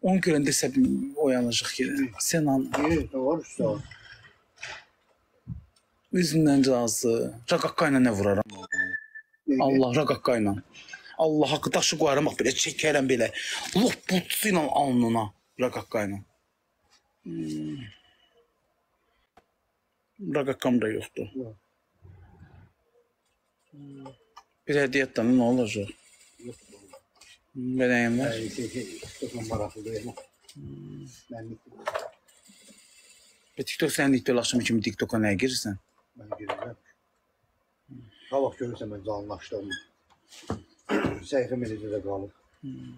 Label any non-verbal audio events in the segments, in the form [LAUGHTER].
Onu görəndə isə oyanacaq ki, sən an İyi, ne var üzümdən razı. Raqaqqa ilə nə vuraram? Allah raqaqqa ilə. Allah haqqı daşı qoyaram bax belə çəkərəm belə. Loh butsu ilə alnına raqaqqa ilə. Hmm. Raqaqqam da yoxdur. Yox. Bir hədiyyətdən nə olacaq? Veremos. Ay, sí, sí. Estos son baratos, ¿no? Hmm. Mənlik. TikTok sənin iddialaşımı kimi TikToka nəyə girirsən? Mən girirəm. Qalaq görürsən mən canlaşdım. Səhifəm eləcə də qalıb. Hmm.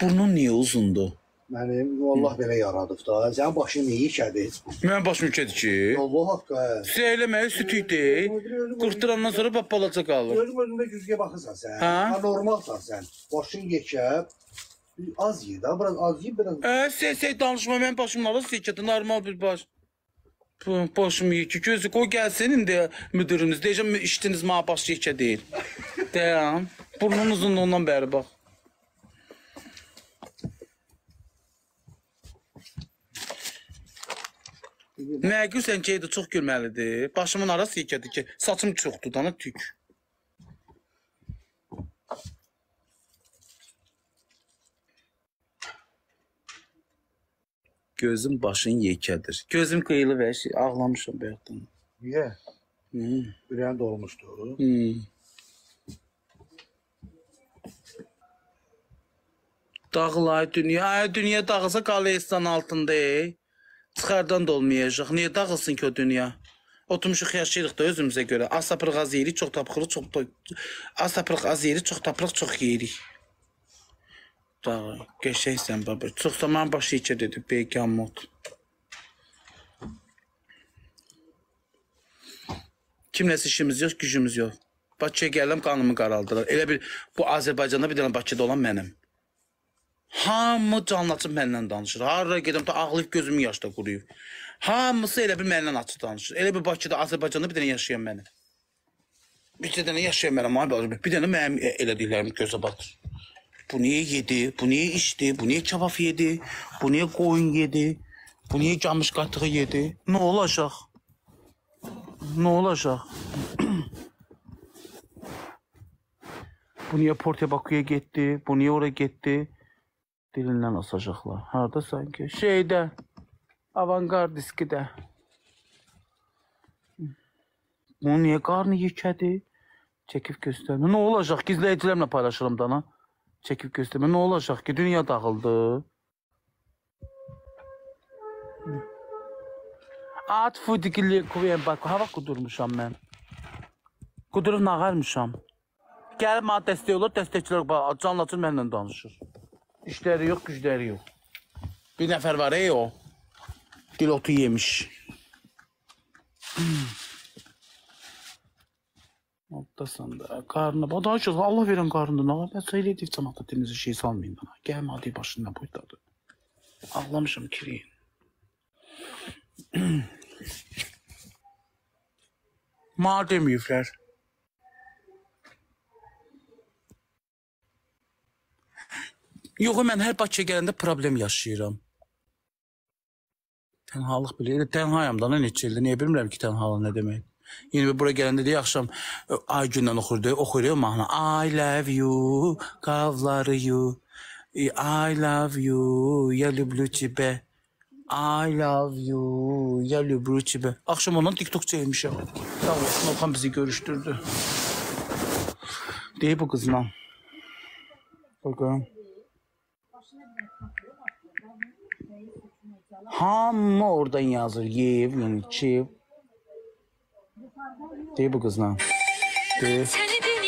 Burnun niyə uzundur? Benim Allah belə yaradıb da. Sənin başın iyi işədi. Mənim başım ülkədir ki. Allah haqqı. hə. Seyləmək sütükdür. Qırxdırandan sonra pappalaca qalır. Gözüm önündə güzgə baxırsan sən. Hə? Ha normalsan sən. Başın yekəb. Az ye da, biraz az ye, biraz. Ə, sən sən danışma, mənim başım narası sekədir, normal bir baş. Bu başım yekə, gözü qoy gəlsin indi müdürünüz. Deyəcəm işdiniz mənə baş yekə deyil. Deyəm. Burnun uzunluğundan bəri bax. Nə gülsən ki, çox gülməlidir. Başımın arası yekədir ki, saçım çoxdur, dana tük. Gözüm başın yekədir. Gözüm qıyılı və şey, ağlamışam bayaqdan. Niyə? Hmm. Ürəyin dolmuşdu. Hmm. Dağılay dünya, ay dünya dağılsa qalestan altında. ey. Çıxardan da olmayacaq. Niyə dağılsın ki o dünya? Oturmuşuq yaşayırıq da özümüzə görə. Az tapırıq az yeyirik, çox tapırıq, çox az tapırıq az yeyirik, çox tapırıq, çox yeyirik. Dağ, qəşəngsən baba. Çox zaman başı içə dedi Beykan mod. Kimləsə işimiz yox, gücümüz yox. Bakıya gəldim, qanımı qaraldılar. Elə bir bu Azərbaycanda bir dənə Bakıda olan mənəm. Hamı canlı açıb məndən danışır. Hara gedim də ağlayıb gözümün yaşda quruyub. Hamısı elə bir məndən açıq danışır. Elə bir Bakıda, Azərbaycanda bir dənə yaşayan mənəm. Bir dənə yaşayan mənəm, abi. Bir dənə mənim e- elədiklərimi gözə batır. Bu niyə yedi? Bu niyə içdi? Bu niyə kebab yedi? Bu niyə qoyun yedi? Bu niyə camış qatığı yedi? Nə olacaq? Nə olacaq? bu niyə Porto Bakuya getdi? Bu niyə ora getdi? Dilindən asacaqlar. Harda sanki? Şeydə. Avangard diskidə. Bu niyə qarnı yekədi? Çəkib göstərmə. Nə olacaq? Gizləyicilərimlə paylaşıram dana. Çəkib göstərmə. Nə olacaq ki? Dünya dağıldı. At fudigili kuvyen bak. Hava qudurmuşam mən. Qudurub nağarmışam. Gəlib mənə dəstək olur, dəstəkçilər açır mənlə danışır. İşləri yox, gücləri yox. Bir nəfər var ey o. Dil otu yemiş. Alttasan da karnına. Bana daha çok Allah veren karnına. Ben söylediğim sana da denize şey salmayayım bana. Gelme hadi başından boyutladı. Ağlamışım kireyin. [CLEARS THROAT] Madem yüfler. Yox, mən hər Bakıya gələndə problem yaşayıram. Tənhalıq belə. Elə tənhayam da nə neçə ildir. Niyə bilmirəm ki, tənhalıq nə demək. Yeni bir bura gələndə deyə axşam ə, ay gündən oxurdu. Oxuyur ya mahnı. I love you, qavları you. I love you, я люблю тебя. I love you, я люблю тебя. Axşam ondan TikTok çəkmişəm. Sağ olsun, Oxan bizi görüşdürdü. Deyib bu qızla. Bakalım. Hamı oradan yazır. Yev, yəni çev. Deyib bu qızla. Deyib. Seni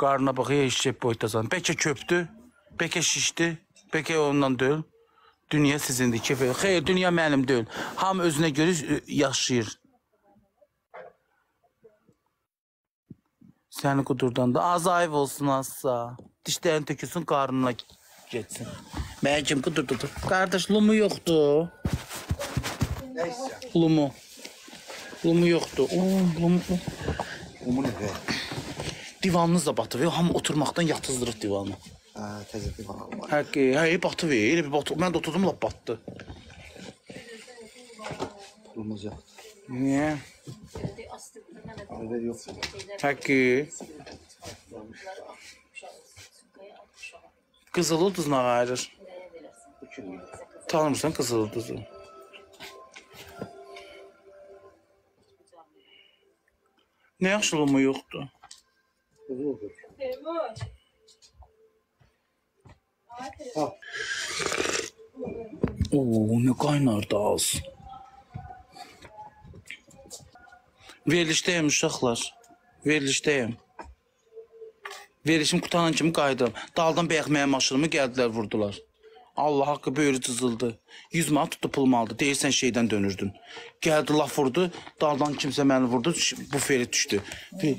bax, ya eşək boydasan. Bəlkə köpdü, bəlkə şişdi, bəlkə ondan deyil. Dünya sizindir, keyf. Xeyr, dünya mənim deyil. Hamı özünə görə e, yaşayır. Səni qudurdan da az ayıb olsun azsa. Dişlərin tökülsün, qarnına getsin. Mənə kim qudurdudur? Qardaş, lumu yoxdur. Neyse. Lumu. Lumu yoxdur. Oo, lumu. Umu ne be? Divanınız da batıb. Hamı oturmaqdan yatızdırıb divanı. Teze bir bana var. Həqiqi, hə, batıb. Elə bir batıb. Mən də oturdum, lap batdı. Pulumuz yok. Niyə? Haber yok. Həqiqi. Qızıl ulduzla ayırır. Tanımırsan qızıl ulduzu? Nə yaxşı lumu yoxdur. Olur. Temmuz. Ha. Oo, nə qaynardı az. Verilişdəyim uşaqlar. Verilişdəyim. Verilişim qutanan kimi qayıdım. Daldan bəyək mənim maşınımı gəldilər vurdular. Allah haqqı böyrü cızıldı. 100 manat tutdu pulum aldı. Deyirsən şeydən dönürdün. Gəldi laf vurdu. Daldan kimsə məni vurdu. Bu feri düşdü. Fe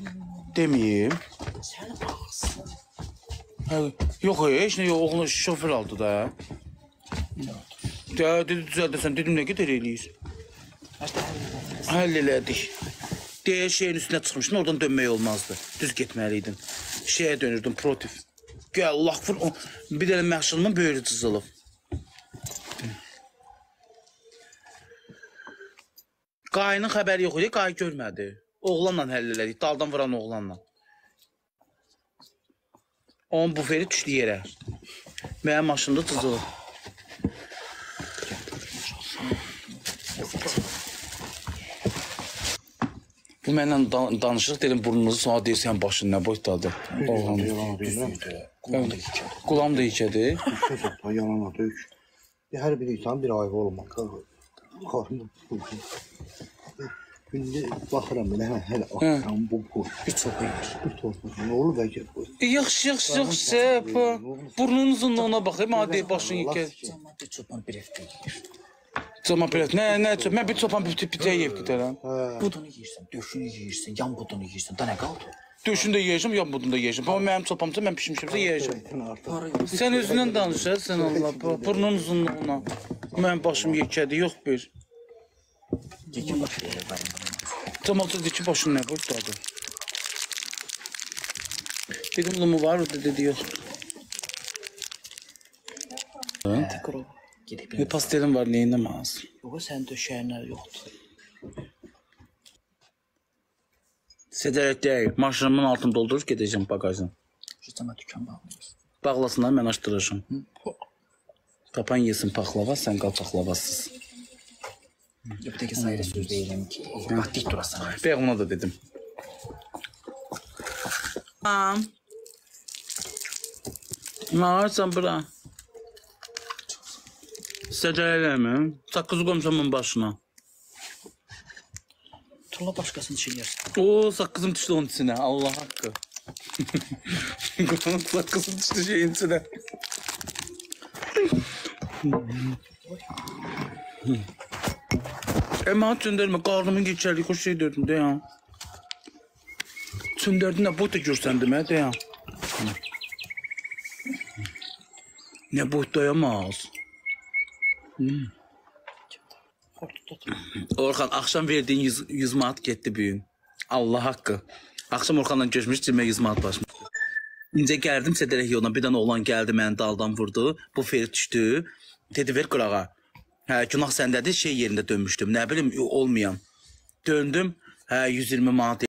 deməyim. Hə, yox, heç nə yox. Oğlum şofer aldı da. Ya dedi düzəldəsən. Dedim nə qədər eləyir? Həll elədik. Deyə şeyin üstünə çıxmışdın, oradan dönmək olmazdı. Düz getməliydin. Şeyə dönürdün, protiv. Gəl, Allah vur. Bir dənə məşğulumun böyrü cızılıb. Qayının xəbəri yox idi, qay görmədi. Oğlanla həll elədik, daldan vuran oğlanla. Onun buferi düşdü yerə. Mənim maşında cızılıb. Bu mənlə dan danışıq dedim burnunuzu sonra deyirsən başın nə boydadır. Oğlan. Qulam da yekədir. Söz atma yalan dök. Her bir insan bir ayva olmak. Karnım Günde baxıram belə hə, hələ axşam bu bu. Bir çoxu yer. Bu torpaq nə olur bəlkə bu. Yaxşı, yaxşı, yaxşı. Burnunuzun ona baxayım, hə deyir başın yekə. Cəmaat çoxdan bir evdə yer. Cama pilet. Nə, nə, çox. Mən bir çopan bir pitə yeyib gedərəm. Budunu yeyirsən, döşünü yeyirsən, yan budunu yeyirsən. Da nə qaldı? Döşündə yeyəcəm, ya budunda yeyəcəm. Amma mənim çopamsa mən bişmişimsə yeyəcəm. Sən özündən danışırsan Allah. bu- Burnun uzunluğuna. Mənim başım yekədir, yox bir. Ciki başı elə qarın. Camalca ciki başını nə qoyub dadı? Dedim lumu var orada dedi yoxdur. Hə? Qırıb. Gedib. Bir pastelim var neyində maz? Yox, sənin döşəyinə yoxdur. Sedərək deyək, maşınımın altını doldurub gedəcəm bagajdan. Şəcəmə dükan bağlayırsan. Bağlasınlar, mən açdıracam. Tapan yesin paxlava, sən qal paxlavasız. Dəqiqə sayıra söz deyirəm ki, bax dik durasan. Bəy ona da dedim. Am. Nə arsan bura? Eləmə. Saqqızı qoymuşam başına. Turla başqasını çiğnəyirsən. Oo, saqqızım düşdü onun içinə. Allah haqqı. [LAUGHS] saqqızım düşdü şeyin içinə. [LAUGHS] Əmə çöndərmə, qarnımın geçərli xoş şey dördün də ya. Çöndərdin nə boyda görsəndi mə də ya. Nə boyda yamaz. Qorxdu tutma. Orxan, axşam verdiyin 100, 100 manat getdi bu gün. Allah haqqı. Axşam Orxanla görüşmüş, cimə 100 manat başmış. İncə gəldim Sədərək yoluna, bir dənə oğlan gəldi məni daldan vurdu. Bu fer düşdü. Dedi ver qırağa. Hə, günah səndədir, şey yerində dönmüşdüm. Nə bilim olmayan. Döndüm. Hə, 120 manat